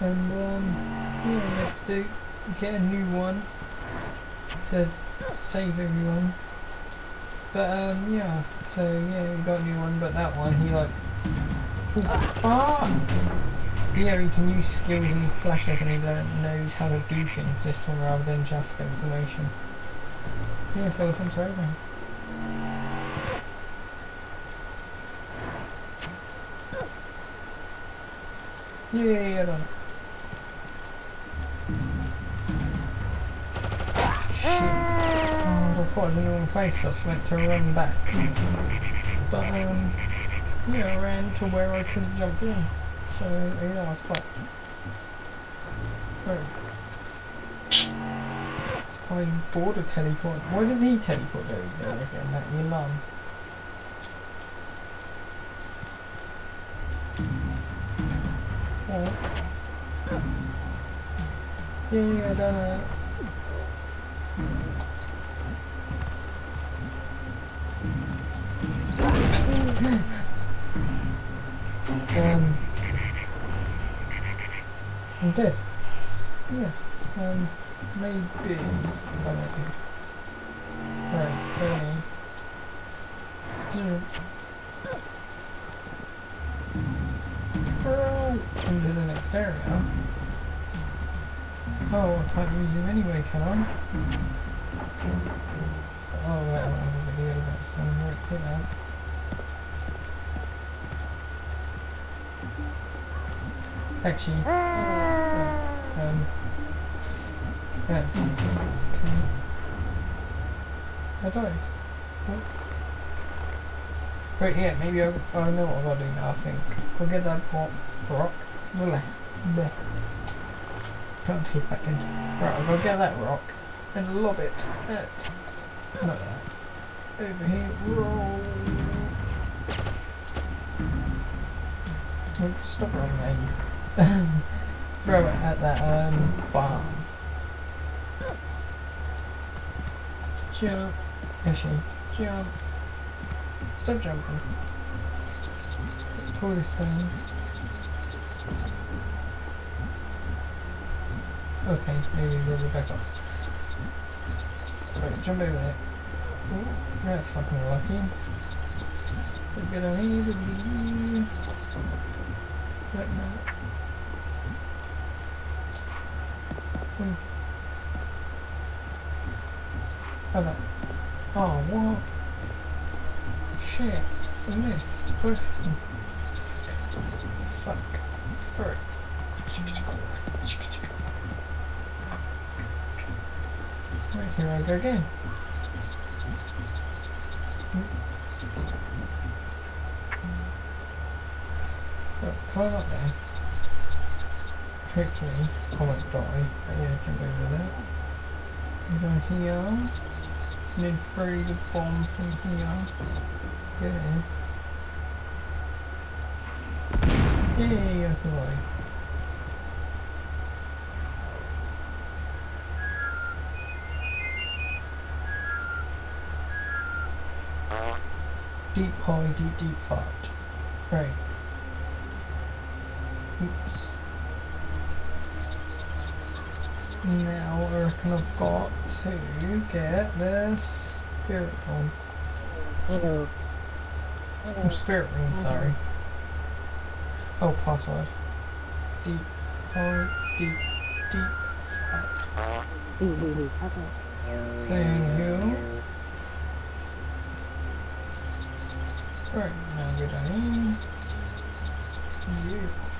And um, yeah, we have to get a new one to save everyone. But um, yeah, so yeah, we got a new one, but that one he like, oh fuck! Yeah, he can use skills and he flashes and he knows how to do in the system rather than just information. Yeah, Phil, thanks for everything. Yeah, yeah, yeah, done. Shit. Oh, I thought I was in the wrong place, so I was meant to run back. But, um, yeah, I ran to where I couldn't jump in. So, yeah, I was fucked. Right. I'm bored of teleport. Why does he teleport there again? again? That your mum. What? Yeah, yeah, I done it. Um, I'm dead. Yeah. Um, maybe. Oh, right okay. Bro! Into the next area. Oh, I can't use him anyway, can I? Oh, right, I don't have a video of that stone. Right, quit that. Actually, um, yeah. Okay. I died. Oops. Right, yeah, maybe I, I know what I gotta do now, I think. Go get that rock. rock. Bleh. Bleh. Can't take back in. Right, I'll go get that rock and lob it at. Not that. Over here. Roll. Stop running, mate. Throw it at that um, barn. Jump. Actually, jump. Stop jumping. Let's pull this down. Okay, maybe we'll go back up. Right, jump over there. Ooh, that's fucking lucky. We're gonna need to be right now. Hmm. How? Oh, what? Shit. Missed. Push. Fuck. Alright. Right, here I go again. Oh, climb up there. Hopefully, I won't die. But yeah, jump over that. And down here. And then throw the bomb from here. In. Yay, I survived. Deep high, deep, deep fart. Right. Oops. Now I reckon I've got to get this spirit bomb. Hello. Oh, spirit ring, sorry. Oh, password. Deep, high, deep, deep okay. Thank you. Right, now down in. Yeah.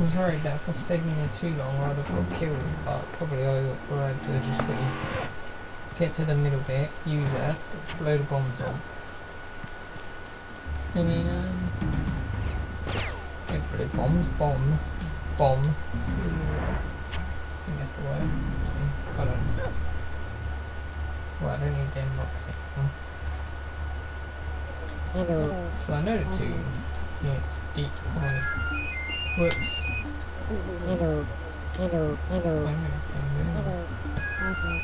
I'm sorry that for staying there too long I would have got killed, but probably I what I'd do is just quickly get to the middle bit, use it, blow the bombs up. And then um of bombs, bomb, bomb. I think that's the word. I don't know. Well, I don't need them rocks anymore. Hello. So I know the two. Yeah, it's deep. Whoops. Hello. Hello. Hello. Hello. Okay.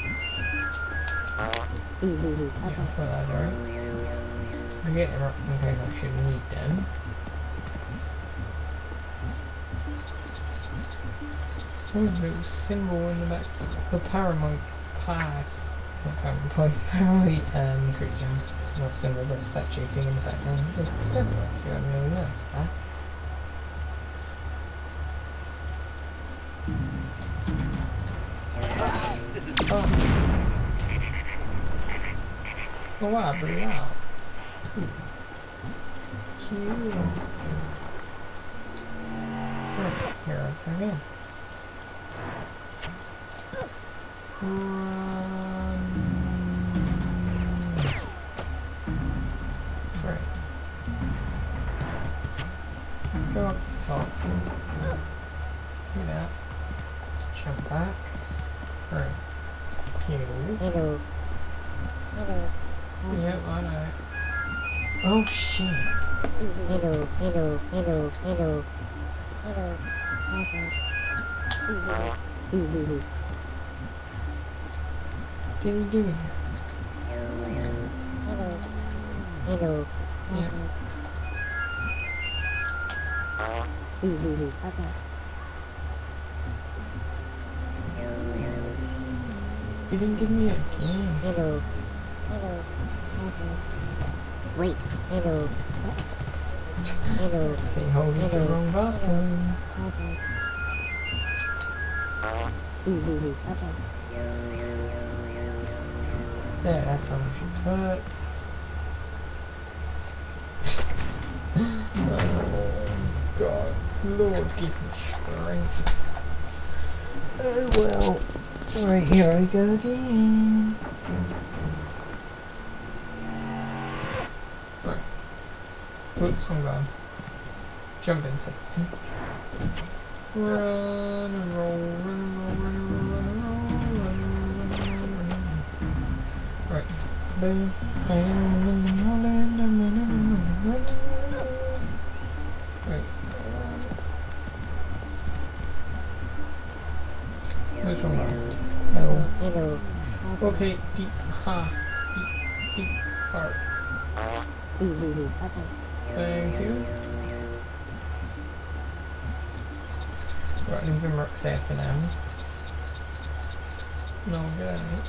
That? I get the rocks in case I should need them. What the little symbol in the back? The Paramite Pass. Not Paramite Place, Paramite um, creature. No symbol, the statue thing in the background. There's several. You haven't really noticed that. Pretty wow. Cute. Here I go. Run. Right. Go up to the top. Get out. Jump back. Right. Here. Hello. Hello. Yep, I know. Oh shit. Hello. Hello. Hello. Hello. Hello. Okay. Are you doing? Hello. Hello. Yeah. Okay. You didn't give me a game. Hello. Hello. Okay. Wait. Hello. Hello. See, holding the wrong button. Hee hee hee. Okay. There, that's how we should put. oh God, Lord, give me strength. Oh well. Right here I go again. Right. Whoops, I'm gone. Jump into. Run and roll, run and roll, run and roll, run and roll, run and roll, run and roll. Right. Boom. Which one? No. Hello. Okay, deep ha. Deep, deep heart. Hee hee hee. Okay. Thank you. Right, leave him rocks there for now. No, get out of here.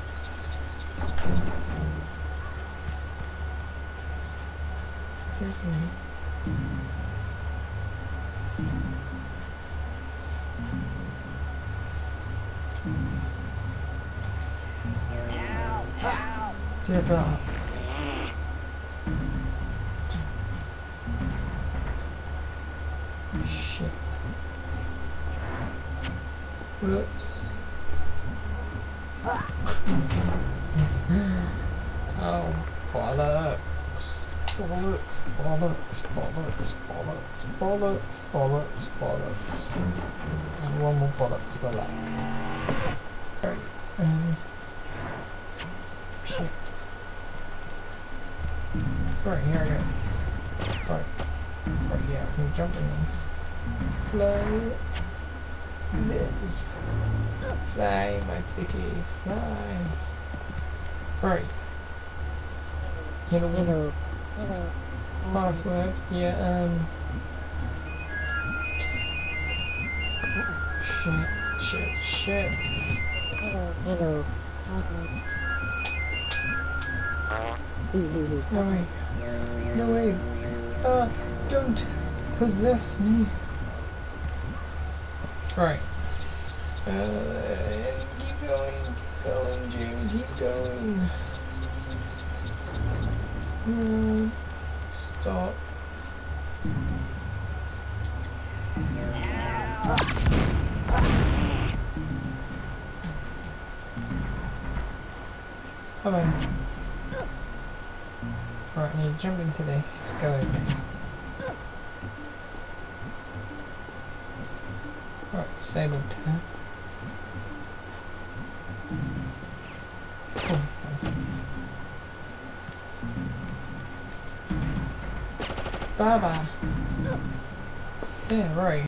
Here's me. Dear God. Shit. Whoops. oh, bollocks. Bollocks, bollocks, bollocks, bollocks, bollocks, bollocks, bollocks. And one more bollocks for luck. Um, shit. Right, here I go. Right. Right, yeah, I can jump in this. Fly. Lily. Fly, my pretties, fly. Right. Hello. Hello. Hello. Password. Yeah, um. Shit, shit, shit. Hello. Hello. Hee hee. No way. No way. Uh, don't possess me. Right. Uh, keep going, keep going, Jim, keep going. Uh, stop. Come on. Right, I need to jump into this go over Oh. Bye bye. Yeah, right.